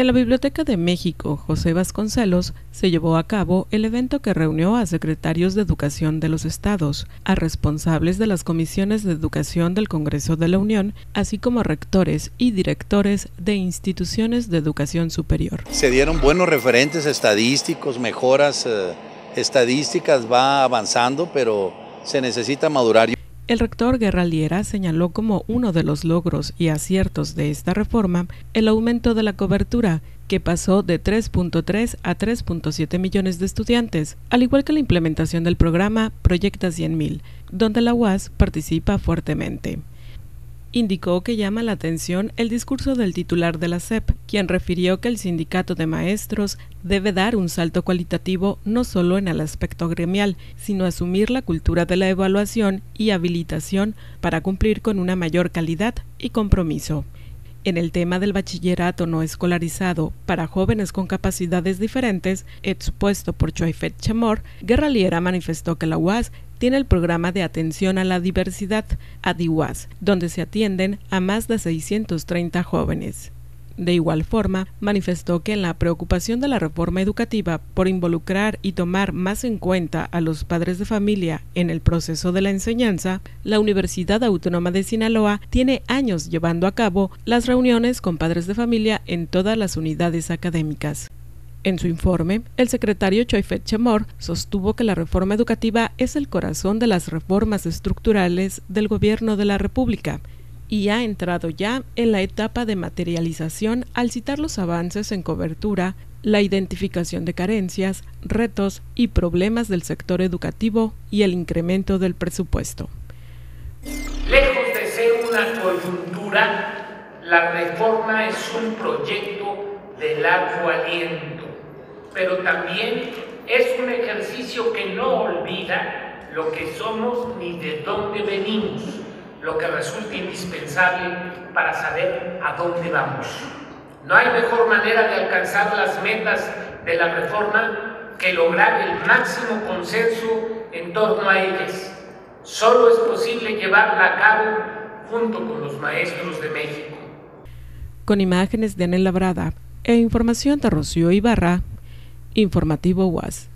En la Biblioteca de México, José Vasconcelos, se llevó a cabo el evento que reunió a secretarios de Educación de los estados, a responsables de las comisiones de educación del Congreso de la Unión, así como a rectores y directores de instituciones de educación superior. Se dieron buenos referentes estadísticos, mejoras eh, estadísticas, va avanzando, pero se necesita madurar. El rector Guerra Liera señaló como uno de los logros y aciertos de esta reforma el aumento de la cobertura, que pasó de 3.3 a 3.7 millones de estudiantes, al igual que la implementación del programa Proyecta 100.000, donde la UAS participa fuertemente indicó que llama la atención el discurso del titular de la SEP, quien refirió que el sindicato de maestros debe dar un salto cualitativo no solo en el aspecto gremial, sino asumir la cultura de la evaluación y habilitación para cumplir con una mayor calidad y compromiso. En el tema del bachillerato no escolarizado para jóvenes con capacidades diferentes, expuesto por Choifet Chamor, Guerra Liera manifestó que la UAS tiene el programa de atención a la diversidad, ADIWAS, donde se atienden a más de 630 jóvenes. De igual forma, manifestó que en la preocupación de la reforma educativa por involucrar y tomar más en cuenta a los padres de familia en el proceso de la enseñanza, la Universidad Autónoma de Sinaloa tiene años llevando a cabo las reuniones con padres de familia en todas las unidades académicas. En su informe, el secretario Choifet Chamor sostuvo que la reforma educativa es el corazón de las reformas estructurales del gobierno de la República y ha entrado ya en la etapa de materialización al citar los avances en cobertura, la identificación de carencias, retos y problemas del sector educativo y el incremento del presupuesto. Lejos de ser una coyuntura, la reforma es un proyecto de largo aliento, pero también es un ejercicio que no olvida lo que somos ni de dónde venimos lo que resulta indispensable para saber a dónde vamos. No hay mejor manera de alcanzar las metas de la reforma que lograr el máximo consenso en torno a ellas. Solo es posible llevarla a cabo junto con los maestros de México. Con imágenes de Anel Labrada e información de Rocío Ibarra, Informativo UAS.